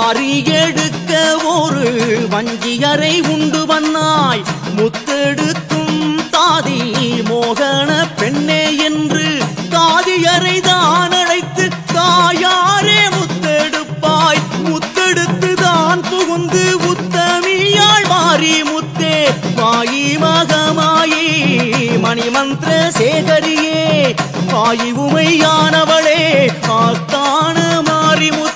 மாறி எடுக்க ஒரு வஞ்சியரை உண்டு வந்தாய் முத்தெடுக்கும் தாதி மோகன பெண்ணே என்று தாதியரை தான் அழைத்து தாயாரே முத்தெடுப்பாய். முத்தெடுத்து தான் புகுந்து உத்தமியாள் மாறி முத்தே. வாயி மகமாயி மணிமந்திர சேகரியே. ஆயி உமையானவளே ஆஸ்தான மாறி முத்தே.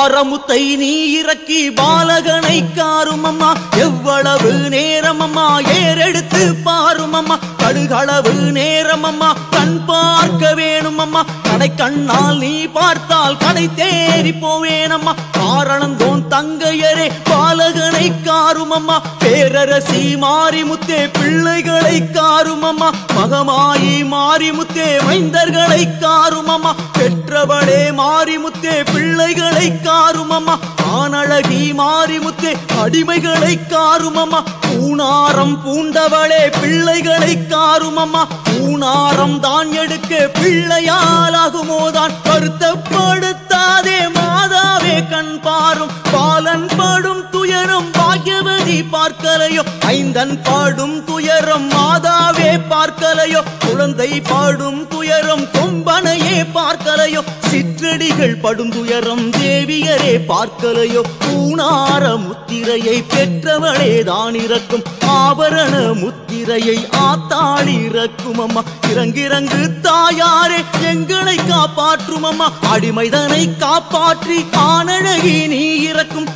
பாரமுத்தை நீ இறக்கி பாலகனை காருமம்மா. எவ்வளவு நேரமம்மா ஏறெடுத்து பாருமம்மா. கடுகளவு நேரம் அம்மா கண் பார்க்க வேணுமம்மா. கடை கண்ணால் நீ பார்த்தால் கடை தேறி போவேனம்மா. காரணம் தோன் தங்கையரே பாலகனை காரும் அம்மா பேரரசி மாரிமுத்தே பிள்ளைகளை காரும் அம்மா மகமாயி மாரிமுத்தே மைந்தர்களை காரும் அம்மா பெற்றவளே மாரிமுத்தே பிள்ளைகளை காரும் அம்மா ஆனழகி மாரிமுத்தே அடிமைகளை காரும் அம்மா பூணாரம் பூண்டவளே பிள்ளைகளை காரும் அம்மா பூணாரம் தான் எடுக்க பிள்ளையாலாகுமோதான் வருத்தப்படுத்தாதே மாதாவே கண் பாரும். பாலன் படும் துயரம் பாக்யவதி பார்க்கலையோ? ஐந்தன் பாடும் துயரம் மாதாவே பார்க்கலையோ? குழந்தை பாடும் துயரம் கொம்பனையே பார்க்கலையோ? சிற்றடிகள் படும் துயரம் தேவியரே பார்க்கலையோ? பூணார முத்திரையை பெற்றவளே தான் இறக்கும் ஆபரண முத்திரையை ஆத்தாள் இறக்கும் அம்மா இறங்கிறங்கு தாயாரே எங்களை காப்பாற்றும் அம்மா அடிமைதனை காப்பாற்றி ஆனழகி நீ இறக்கும்.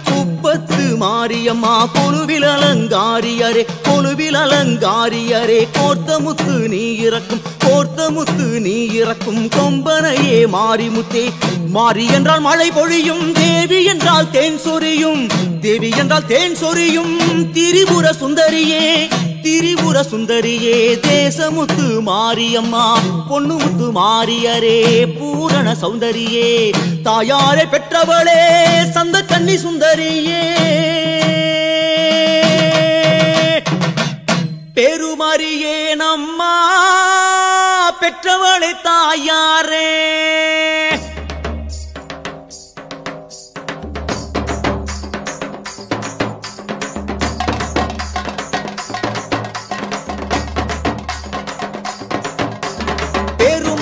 முகத்து மாரியம்மா கொலுவில் அலங்காரியரே கொலுவில் அலங்காரியரே கோர்த்த முத்து நீ இறக்கும் கோர்த்த முத்து நீ இறக்கும் கொம்பனையே மாறி முத்தே மாறி என்றால் மழை பொழியும் தேவி என்றால் தேன் சொரியும் தேவி என்றால் தேன் சொரியும் திரிபுர சுந்தரியே. திரிபுர சுந்தரியே தேசமுத்து மாரியம்மா பொண்ணுமுத்து மாரியரே பூரண சௌந்தரியே தாயாரை பெற்றவளே சந்த கன்னி சுந்தரியே. பெருமறியே நம்மா பெற்றவளே தாயா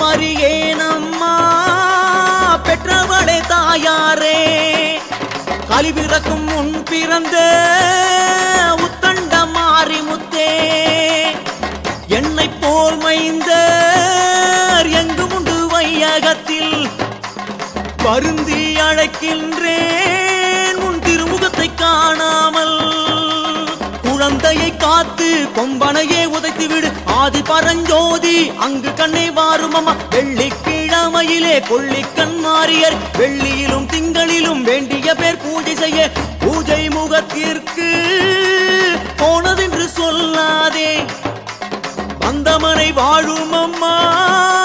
மறியேனம்மா பெற்றவளே தாயாரே. கலிபிறக்கும் முன் பிறந்த உத்தண்ட மாறி முத்தே. என்னை போல் மைந்த எங்கும் உண்டு வையகத்தில்? பருந்தி அழைக்கின்றேன். பார்த்து கொம்பனையே உதைத்து விடு. ஆதி பரஞ்சோதி அங்கு கண்ணை வாரும் அம்மா. வெள்ளிக்கிழமையிலே கொள்ளிக்கண் மாறியர் வெள்ளியிலும் திங்களிலும் வேண்டிய பேர் பூஜை செய்ய. பூஜை முகத்திற்கு போனதென்று சொல்லாதே. வந்தமனை வாழும் அம்மா.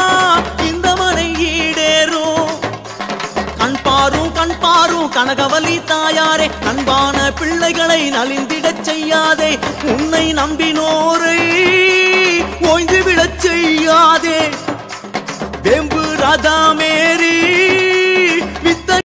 கனகவலி தாயாரே அன்பான பிள்ளைகளை நலிந்திடச் செய்யாதே உன்னை நம்பினோரை ஓய்ந்து விடச் செய்யாதே. வெம்பு ராதாமே